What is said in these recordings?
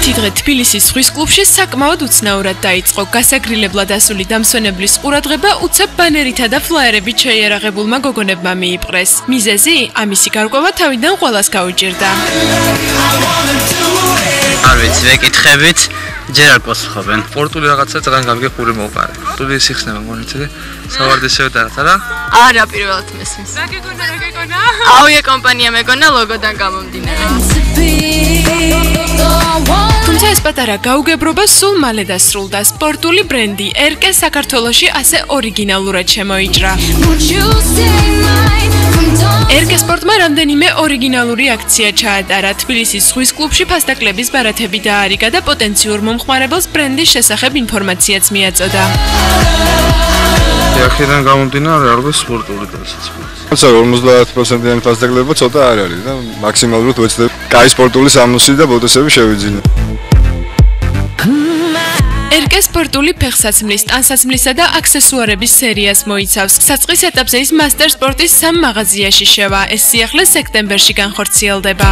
ერთი დღე თბილისის ზღვის კლუბში საკმაოდ უცნაურად დაიწყო გასაგრილებლად ასული დამსვენებლის ყურადღება უცებ ბანერითა და ფლაერებით შეიარაღებულმა გოგონებმა მიიპყრეს. მიზეზი ამისი გარკვევა თავიდან ყოველას გაუჭირდა. არ ვიცი, ვეკითხებით, ჯერ არ პასუხობენ. სპორტული რაღაცა ძალიან გამიგეხური მოყარე. სპორტული სიხსნება მონიცე. სავარდისეო და რა? არა, პირველად მესმის. რა გეკონა, რა გეკონა? აუე კომპანია მეკონა ლოგოდან გამომდინარე. ეს პატარა გაუგებრობა სულ მალე დასრულდა. სპორტული ბრენდი ერკე საქართველოში ასე ორიგინალურად შემოიჭრა. ერკე სპორტმა რამდენიმე ორიგინალური აქცია ჩაატარა. თბილისის ზღვის კლუბში ფასტაკლების ბარათები დაარიგა და პოტენციურ მომხმარებელს ბრენდის შესახებ ინფორმაციაც მიაწოდა. ახიდან გამომდინარე ალბათ სპორტული დასაწყისი. თუმცა 50%-იანი ფასტაგლება ცოტა არ არის და მაქსიმალურად ვეცდებ კაი სპორტული სამოსი და ბოდოსები შევიძინო. ერკე სპორტული ფეხსაცმლის, ტანსაცმლისა და აქსესუარების სერიას მოიცავს. საწყის ეტაპზე ის მასტერ სპორტის სამ მაღაზიაში შევა. ეს სიახლე სექტემბერში განხორციელდება.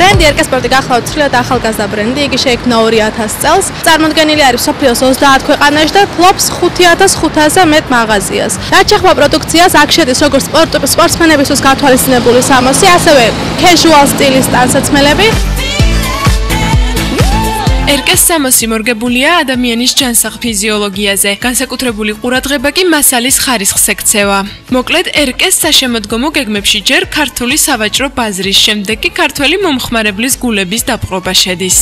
ბრენდი ერკე სპორტი გახლავთ ცხრილად ახალგაზრდა ბრენდი, იგი შეიქმნა 2000 წელს. წარმოდგენილი არის სოფლიოს 30 ქვეყანაში და ფლობს 5500-ზე მეტ მაღაზიას. რაც შეხება პროდუქციას, აქ შედის როგორც სპორტსმენებისთვის გათვალისწინებული სამოსი, ასევე casual სტილის ტანსაცმელები. ერკეს სამოსი მორგებულია ადამიანის ჯანსაღ ფიზიოლოგიაზე. განსაკუთრებული ყურადღება კი მასალის ხარისხს ექცევა. მოკლედ, ერკეს საშემოდგომო გეგმებში ჯერ ქართული სავაჭრო ბაზრის შემდეგ კი ქართველი მომხმარებლის გულების დაპყრობა შედის.